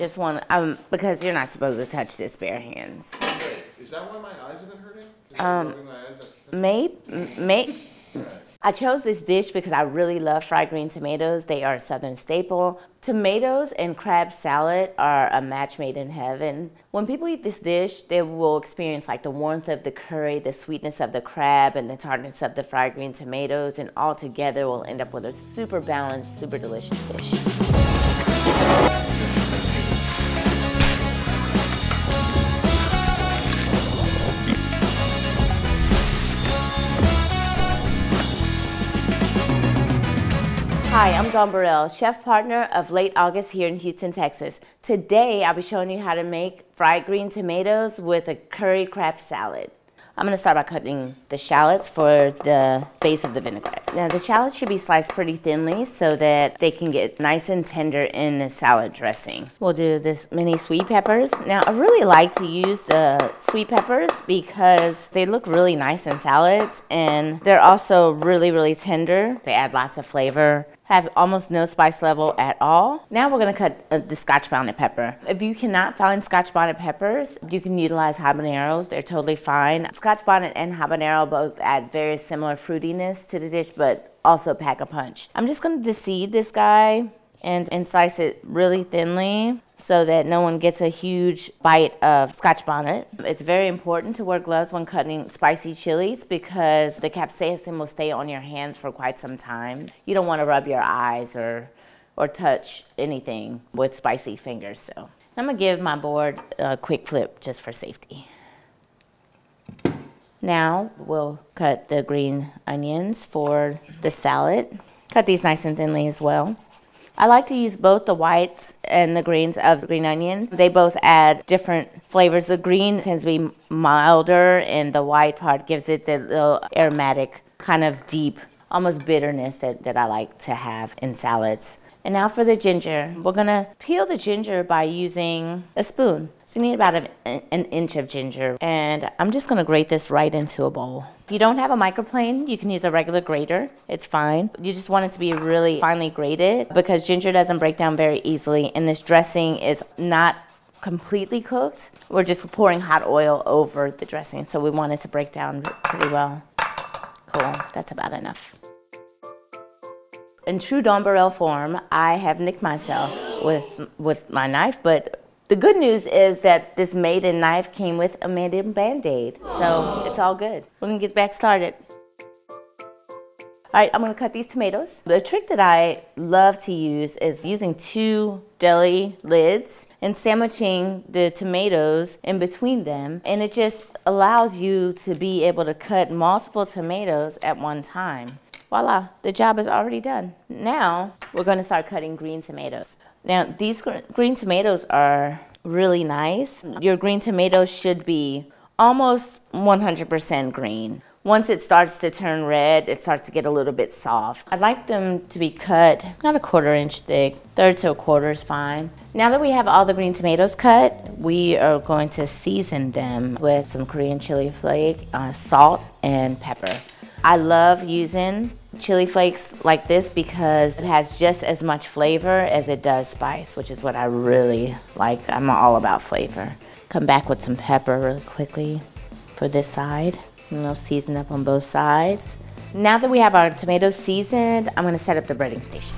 Just one, um, because you're not supposed to touch this bare hands. Wait, is that why my eyes have been hurting? Um, rubbing my eyes up? May, may, I chose this dish because I really love fried green tomatoes. They are a southern staple. Tomatoes and crab salad are a match made in heaven. When people eat this dish, they will experience like the warmth of the curry, the sweetness of the crab, and the tartness of the fried green tomatoes, and all together will end up with a super balanced, super delicious dish. I'm Burrell, chef partner of Late August here in Houston, Texas. Today, I'll be showing you how to make fried green tomatoes with a curry crab salad. I'm going to start by cutting the shallots for the base of the vinaigrette. Now the shallots should be sliced pretty thinly so that they can get nice and tender in the salad dressing. We'll do this mini sweet peppers. Now I really like to use the sweet peppers because they look really nice in salads and they're also really, really tender. They add lots of flavor have almost no spice level at all. Now we're gonna cut uh, the scotch bonnet pepper. If you cannot find scotch bonnet peppers, you can utilize habaneros. They're totally fine. Scotch bonnet and habanero both add very similar fruitiness to the dish, but also pack a punch. I'm just gonna deseed this guy and, and slice it really thinly so that no one gets a huge bite of scotch bonnet. It's very important to wear gloves when cutting spicy chilies because the capsaicin will stay on your hands for quite some time. You don't want to rub your eyes or, or touch anything with spicy fingers. So I'm gonna give my board a quick flip just for safety. Now we'll cut the green onions for the salad. Cut these nice and thinly as well. I like to use both the whites and the greens of the green onion. They both add different flavors. The green tends to be milder, and the white part gives it the little aromatic, kind of deep, almost bitterness that, that I like to have in salads. And now for the ginger. We're gonna peel the ginger by using a spoon. So you need about an, an inch of ginger. And I'm just gonna grate this right into a bowl. If you don't have a microplane, you can use a regular grater. It's fine. You just want it to be really finely grated because ginger doesn't break down very easily. And this dressing is not completely cooked. We're just pouring hot oil over the dressing. So we want it to break down pretty well. Cool, that's about enough. In true Dawn Burrell form, I have nicked myself with, with my knife, but the good news is that this Made In knife came with a Made In band-aid, so it's all good. We're gonna get back started. All right, I'm gonna cut these tomatoes. The trick that I love to use is using two deli lids and sandwiching the tomatoes in between them. And it just allows you to be able to cut multiple tomatoes at one time. Voila, the job is already done. Now, we're gonna start cutting green tomatoes. Now, these green tomatoes are really nice. Your green tomatoes should be almost 100% green. Once it starts to turn red, it starts to get a little bit soft. I like them to be cut, not a quarter inch thick, third to a quarter is fine. Now that we have all the green tomatoes cut, we are going to season them with some Korean chili flake, uh, salt, and pepper. I love using chili flakes like this because it has just as much flavor as it does spice, which is what I really like. I'm all about flavor. Come back with some pepper really quickly for this side. And we'll season up on both sides. Now that we have our tomatoes seasoned, I'm gonna set up the breading station.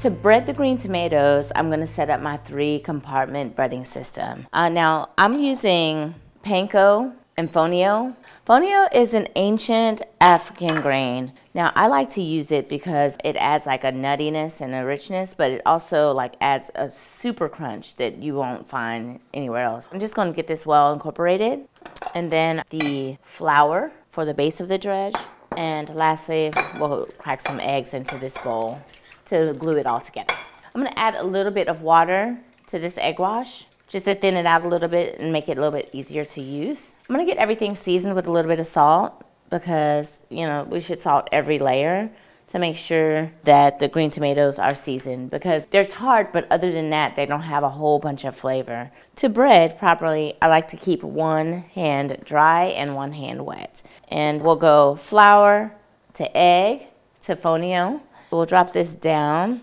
To bread the green tomatoes, I'm gonna set up my three compartment breading system. Uh, now, I'm using panko and fonio. Fonio is an ancient African grain. Now I like to use it because it adds like a nuttiness and a richness, but it also like adds a super crunch that you won't find anywhere else. I'm just gonna get this well incorporated. And then the flour for the base of the dredge. And lastly, we'll crack some eggs into this bowl to glue it all together. I'm gonna add a little bit of water to this egg wash just to thin it out a little bit and make it a little bit easier to use. I'm gonna get everything seasoned with a little bit of salt because, you know, we should salt every layer to make sure that the green tomatoes are seasoned because they're tart, but other than that, they don't have a whole bunch of flavor. To bread properly, I like to keep one hand dry and one hand wet. And we'll go flour to egg to fonio. We'll drop this down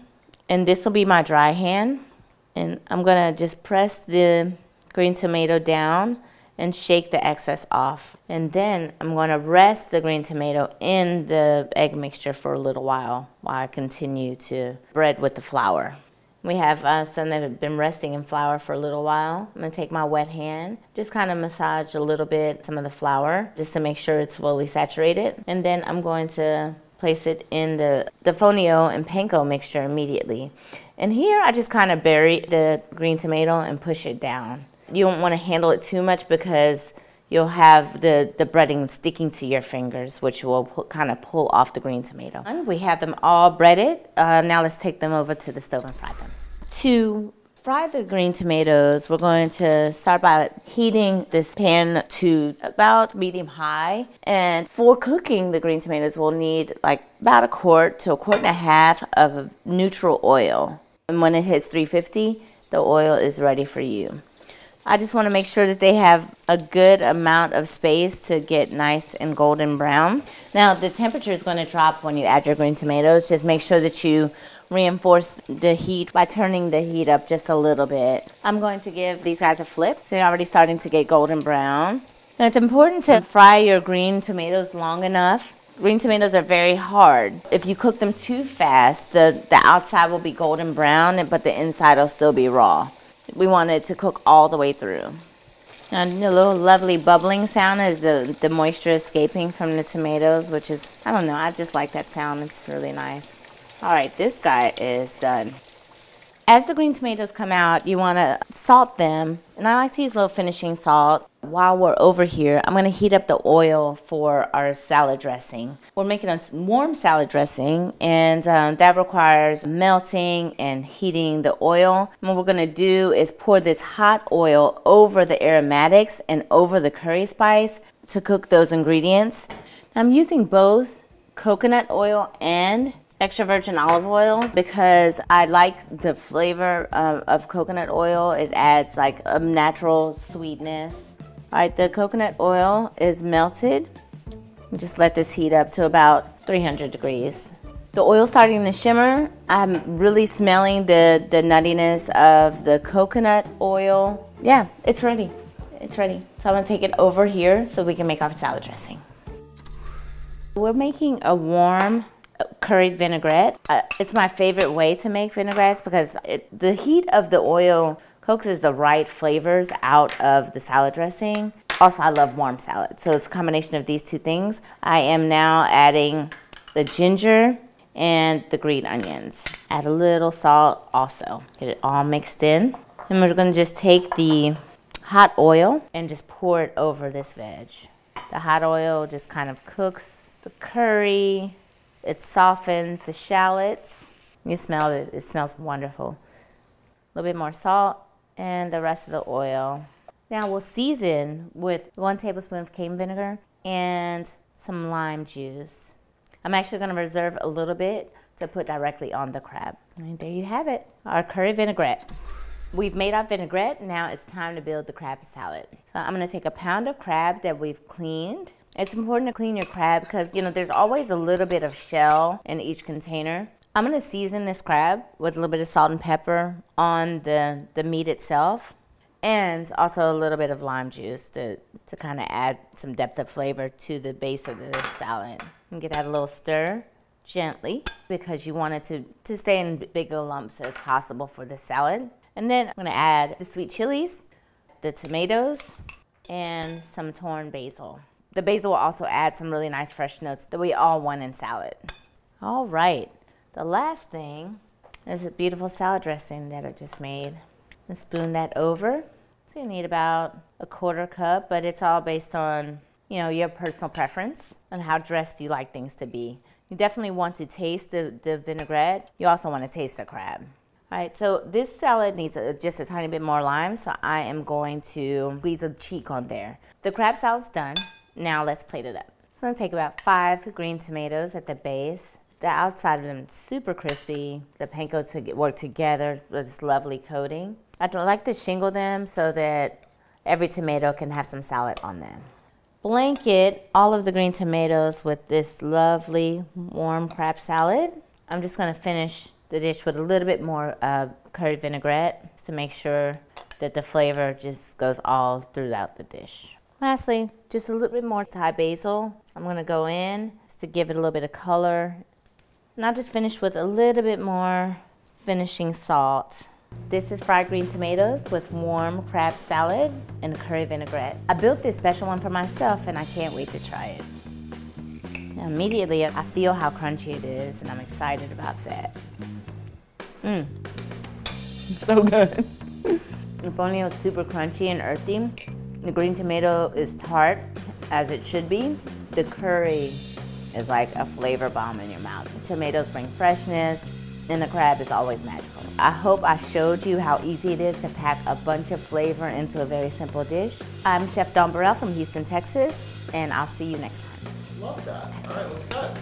and this will be my dry hand And I'm gonna just press the green tomato down and shake the excess off. And then I'm gonna rest the green tomato in the egg mixture for a little while while I continue to bread with the flour. We have uh, some that have been resting in flour for a little while. I'm gonna take my wet hand, just kind of massage a little bit some of the flour just to make sure it's fully saturated. And then I'm going to place it in the, the fonio and panko mixture immediately. And here I just kind of bury the green tomato and push it down. You don't want to handle it too much because you'll have the, the breading sticking to your fingers, which will kind of pull off the green tomato. And we have them all breaded. Uh, now let's take them over to the stove and fry them. To fry the green tomatoes, we're going to start by heating this pan to about medium high. And for cooking the green tomatoes, we'll need like about a quart to a quart and a half of neutral oil. And when it hits 350, the oil is ready for you. I just want to make sure that they have a good amount of space to get nice and golden brown. Now the temperature is going to drop when you add your green tomatoes. Just make sure that you reinforce the heat by turning the heat up just a little bit. I'm going to give these guys a flip. So they're already starting to get golden brown. Now it's important to fry your green tomatoes long enough. Green tomatoes are very hard. If you cook them too fast, the, the outside will be golden brown, but the inside will still be raw. We want it to cook all the way through. And the little lovely bubbling sound is the, the moisture escaping from the tomatoes, which is, I don't know, I just like that sound. It's really nice. All right, this guy is done. As the green tomatoes come out, you want to salt them. And I like to use a little finishing salt. While we're over here, I'm going to heat up the oil for our salad dressing. We're making a warm salad dressing, and um, that requires melting and heating the oil. And what we're going to do is pour this hot oil over the aromatics and over the curry spice to cook those ingredients. I'm using both coconut oil and extra virgin olive oil because I like the flavor of, of, coconut oil. It adds like a natural sweetness. All right, the coconut oil is melted. Just let this heat up to about 300 degrees. The oil starting to shimmer. I'm really smelling the, the nuttiness of the coconut oil. Yeah, it's ready. It's ready. So I'm gonna take it over here so we can make our salad dressing. We're making a warm curried vinaigrette. Uh, it's my favorite way to make vinaigrettes because it, the heat of the oil coaxes the right flavors out of the salad dressing. Also, I love warm salad, so it's a combination of these two things. I am now adding the ginger and the green onions. Add a little salt also. Get it all mixed in. And we're gonna just take the hot oil and just pour it over this veg. The hot oil just kind of cooks the curry, it softens the shallots. You smell it, it smells wonderful. A little bit more salt and the rest of the oil. Now we'll season with one tablespoon of cane vinegar and some lime juice. I'm actually going to reserve a little bit to put directly on the crab. And there you have it, our curry vinaigrette. We've made our vinaigrette, now it's time to build the crab salad. So I'm going to take a pound of crab that we've cleaned it's important to clean your crab because, you know, there's always a little bit of shell in each container. I'm going to season this crab with a little bit of salt and pepper on the, the meat itself and also a little bit of lime juice to, to kind of add some depth of flavor to the base of the salad. And get that a little stir gently because you want it to, to stay in big lumps as possible for the salad. And then I'm going to add the sweet chilies, the tomatoes, and some torn basil. The basil will also add some really nice fresh notes that we all want in salad. All right, the last thing is a beautiful salad dressing that I just made. And spoon that over. So you need about a quarter cup, but it's all based on, you know, your personal preference and how dressed you like things to be. You definitely want to taste the, the vinaigrette. You also want to taste the crab. All right, so this salad needs a, just a tiny bit more lime, so I am going to squeeze a cheek on there. The crab salad's done. Now let's plate it up. So I'm gonna take about five green tomatoes at the base. The outside of them super crispy. The panko to work together with this lovely coating. I don't like to shingle them so that every tomato can have some salad on them. Blanket all of the green tomatoes with this lovely warm crab salad. I'm just gonna finish the dish with a little bit more uh, curried vinaigrette to make sure that the flavor just goes all throughout the dish. Lastly, just a little bit more Thai basil. I'm gonna go in just to give it a little bit of color. And I'll just finish with a little bit more finishing salt. This is fried green tomatoes with warm crab salad and curry vinaigrette. I built this special one for myself and I can't wait to try it. Now, immediately, I feel how crunchy it is and I'm excited about that. Mmm, so good. if only it was super crunchy and earthy. The green tomato is tart, as it should be. The curry is like a flavor bomb in your mouth. The tomatoes bring freshness, and the crab is always magical. I hope I showed you how easy it is to pack a bunch of flavor into a very simple dish. I'm Chef Dawn Burrell from Houston, Texas, and I'll see you next time. Love that. All right, let's cut.